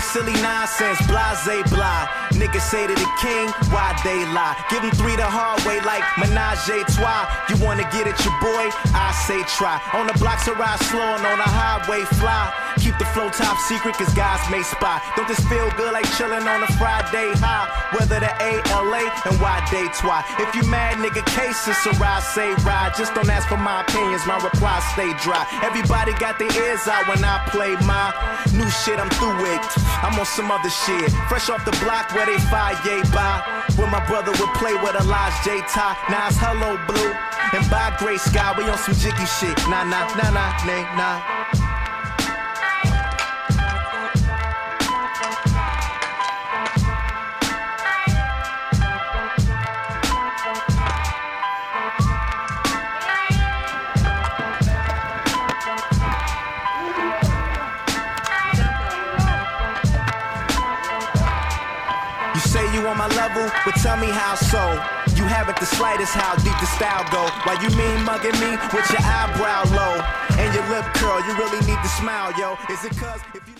silly nonsense, blase blah. Niggas say to the king, why they lie? Give him three the hard way like menage a trois. You wanna get at your boy? I say try. On the blocks I ride slow and on the highway fly. Keep the flow top secret cause guys may spy. Don't this feel good like chillin' on a Friday high? Whether the ALA and why day twi. If you mad nigga cases, so I say ride. Just don't ask for my opinions, my replies stay dry. Everybody got their ears out when I play my new shit, I'm through with. I'm on some other shit. Fresh off the block where they fire yay by. Where my brother would play with a Lodge J tie. Now it's hello blue. And by gray sky, we on some jiggy shit. Nah, nah, nah, nah, nah, nah. You say you on my level, but tell me how so. You haven't the slightest how deep the style go. Why you mean mugging me with your eyebrow low and your lip curl? You really need to smile, yo. Is it cause if you